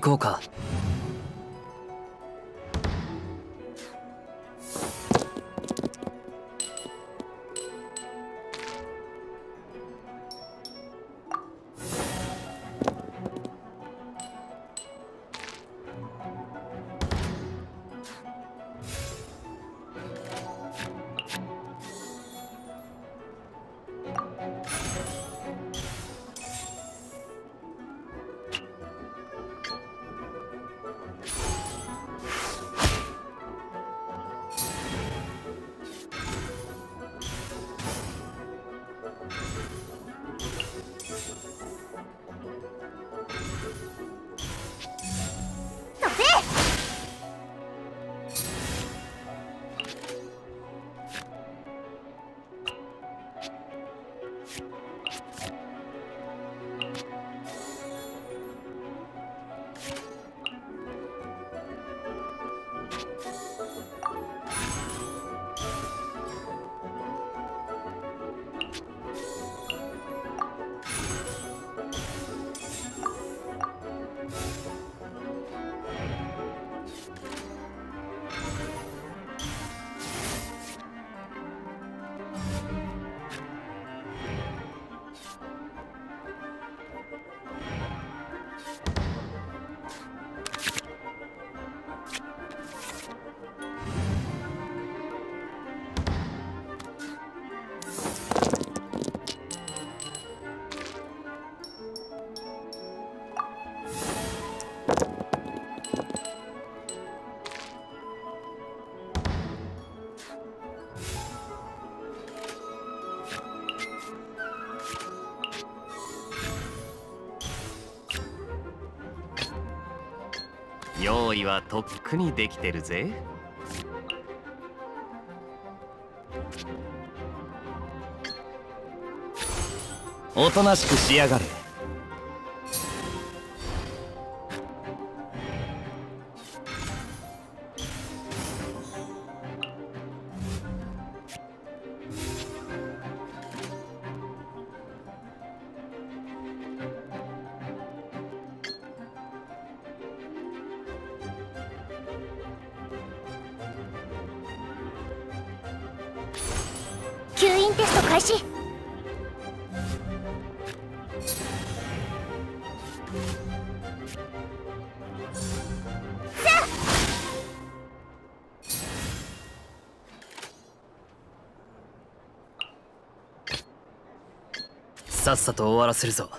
行こうか。用意はとっくにできてるぜ。おとなしくしやがれ。開始。さっさと終わらせるぞ。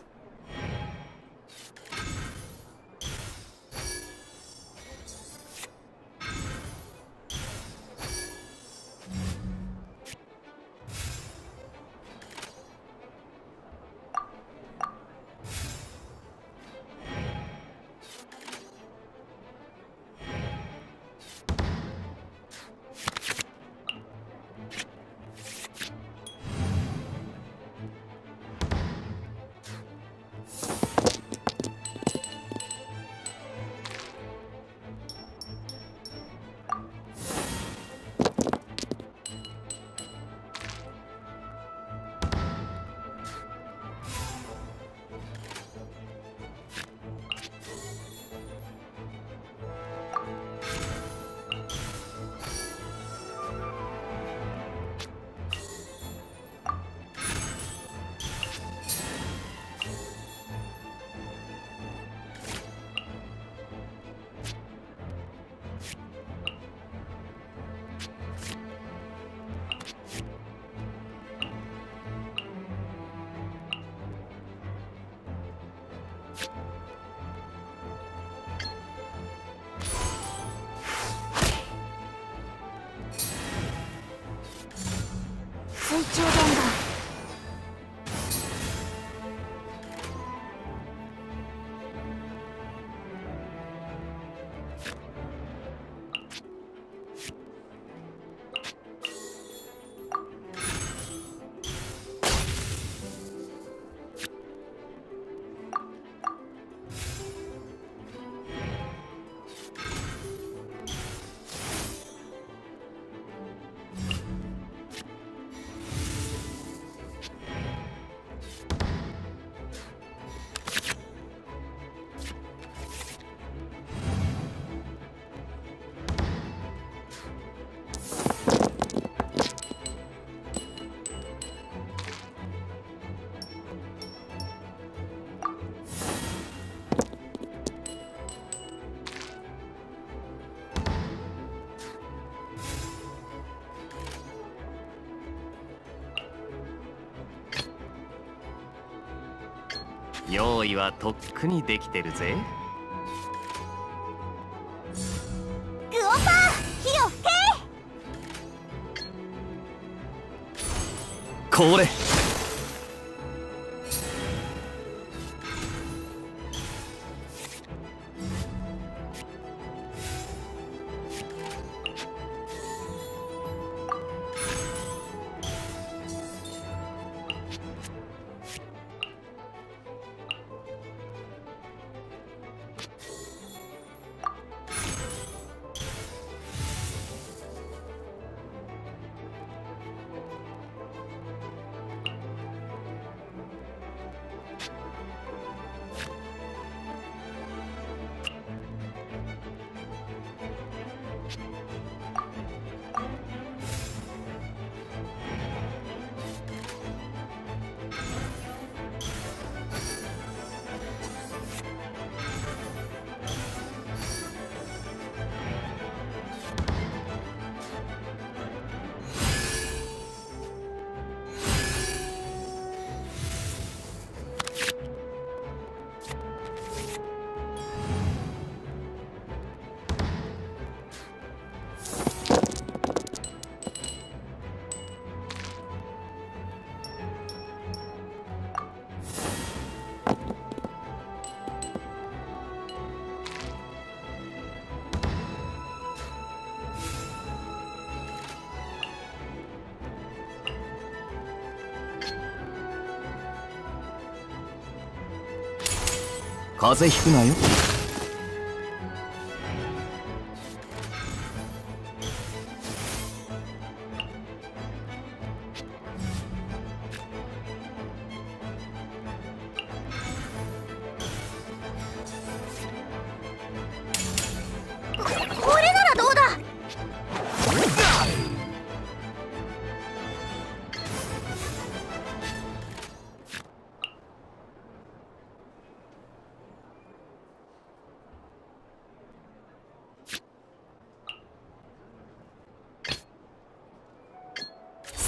用意はとっくにできてるぜ。グオパーヒロこれ風邪ひくなよ。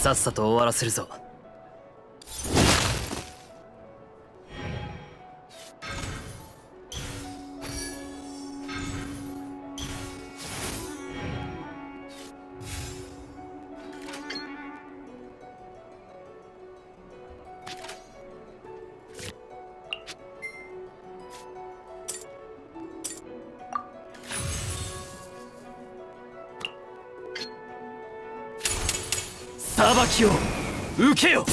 さっさと終わらせるぞ。裁きを受けよ。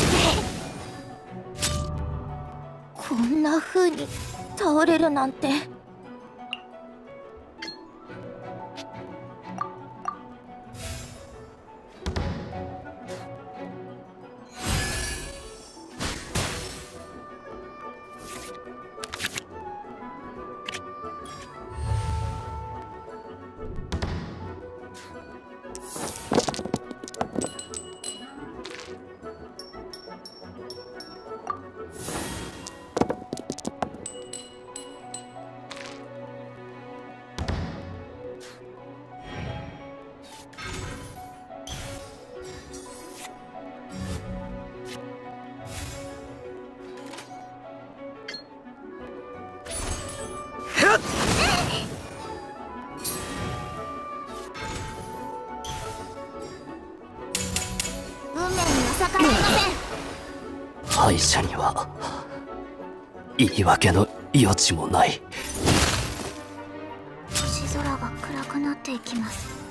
こんな風に倒れるなんて。逆らえません。敗者には言い訳の余地もない。星空が暗くなっていきます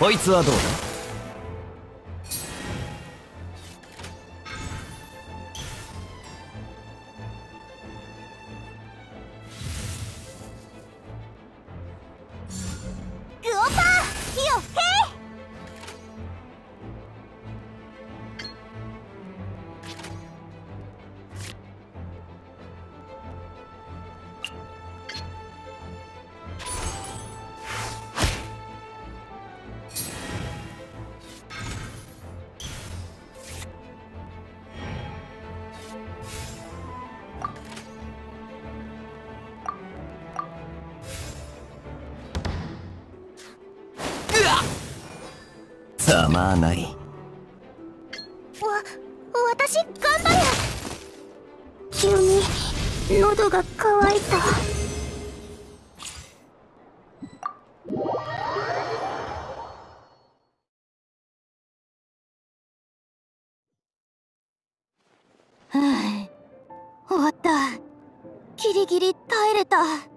こいつはどうだ？まあない。わ私頑張る。急に喉が渇いた。終わった。ギリギリ耐えれた